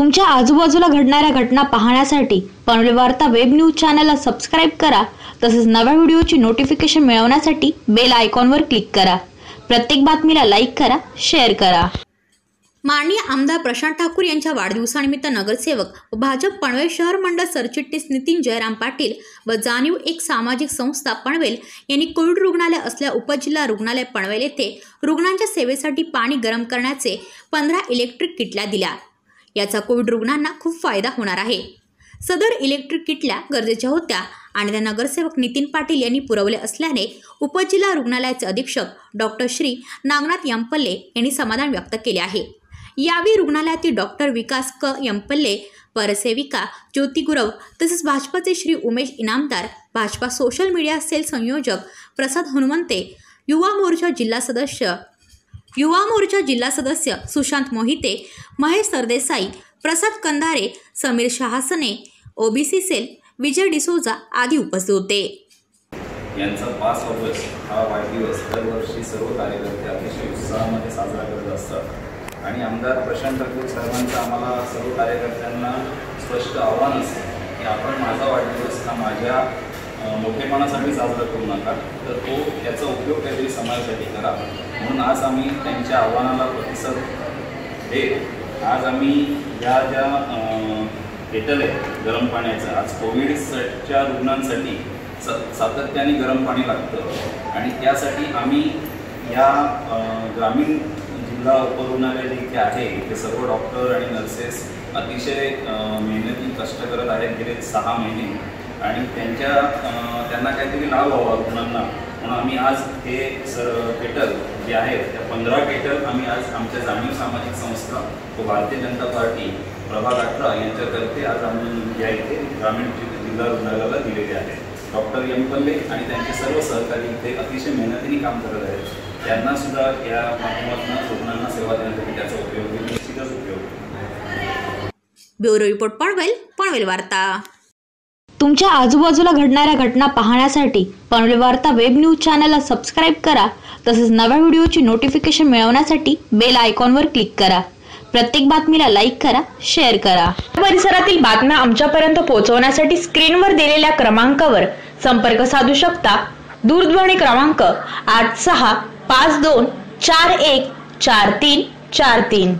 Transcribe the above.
तुमच्या आजूबाजूला घडणाऱ्या घटना पाहण्यासाठी पनवेल वार्ता वेब न्यूज चॅनलला सबस्क्राईब करा. तसेच नव्या व्हिडिओची नोटिफिकेशन मिळवण्यासाठी बेल आयकॉनवर क्लिक करा. प्रत्येक बातमीला लाईक करा शेअर करा. माननीय आमदार प्रशांत ठाकूर यांच्या वाढदिवसानिमित्त नगरसेवक व भाजप पनवेल शहर मंडळ सरचिटणीस नितीन जयराम पाटील व जाणीव एक सामाजिक संस्था पनवेल यांनी कोविड रुग्णालय असल्या उपजिल्हा रुग्णालय पनवेल येथे रुग्णांच्या सेवेसाठी पाणी गरम करण्याचे पंधरा इलेक्ट्रिक किटल्या दिल्या. याचा कोविड रुग्णांना खूप फायदा होणार आहे. सदर इलेक्ट्रिक किटल्या गरजेच्या होत्या आणि त्या नगरसेवक नितीन पाटील यांनी पुरवले असल्याने उपजिल्हा रुग्णालयाचे अधीक्षक डॉक्टर श्री नागनाथ यंपल्ले यांनी समाधान व्यक्त केले आहे. यावेळी रुग्णालयातील डॉक्टर विकास क. यंपल्ले परसेविका ज्योती गुरव तसेच भाजपाचे Shri Umesh Inamdar Bhajpa social media cell संयोजक प्रसाद हनुमंते युवा मोर्चा जिल्हा सदस्य युवा मोर्चा जिल्हा सदस्य सुशांत मोहिते महेश सरदेसाई प्रसाद कंधारे समीर शहासने ओबीसी सेल विजय डिसोजा आदी उपस्थित होते. यांचा पाच ऑगस्ट हा वाढदिवस दरवर्षी सर्व कार्यकर्ते अतिशय उत्साहामध्ये साजरा करत असतात. आणि आमदार प्रशांत ठाकूर साहेबांचं आम्हाला सर्व कार्यकर्त्यांना स्पष्ट आव्हान असतं की आपण माझा वाढदिवस हा माझ्या मोठेपणासाठी साजरा करू नका. तर तो त्याचा उपयोग काहीतरी समाजासाठी करा. म्हणून आज आम्ही त्यांच्या आव्हानाला प्रतिसाद देत आज आम्ही या ज्या केटल आहे गरम पाण्याचं आज कोविडच्या रुग्णांसाठी स सातत्याने गरम पाणी लागतं. आणि त्यासाठी आम्ही या ग्रामीण जिल्हा उपरुग्णालय जे इथे आहे ते सर्व डॉक्टर आणि नर्सेस अतिशय मेहनती कष्ट करत आहेत गेले सहा महिने. आणि त्यांच्या त्यांना काहीतरी लाभ व्हावा रुग्णांना. म्हणून आम्ही आज हे सर केटल जे आहेत त्या पंधरा केटल आम्ही आज आमच्या जाणीव सामाजिक संस्था व भारतीय जनता पार्टी प्रभाग अठरा यांच्यातर्फे आज आम्ही या इथे ग्रामीण जिल्हा रुग्णालयाला दिलेले आहेत डॉक्टर एम पल्ले आणि त्यांचे सर्व सहकारी इथे अतिशय मेहनतीने काम करत आहेत. त्यांना सुद्धा या माध्यमातून रुग्णांना सेवा देण्यासाठी त्याचा उपयोग निश्चितच उपयोग. ब्युरो रिपोर्ट पनवेल पनवेल वार्ता. तुमच्या आजूबाजूला घडणाऱ्या घटना पाहण्यासाठी पनवेल वार्ता वेब न्यूज चॅनलला सबस्क्राईब करा. तसेच नव्या व्हिडिओची नोटिफिकेशन मिळवण्यासाठी बेल आयकॉनवर क्लिक करा. प्रत्येक बातमीला लाईक करा शेअर करा. परिसरातील बातम्या आमच्यापर्यंत पोहोचवण्यासाठी स्क्रीनवर दिलेल्या क्रमांकावर संपर्क साधू शकता. दूरध्वनी क्रमांक आठ सहा पाच दोन चार एक चार तीन चार तीन.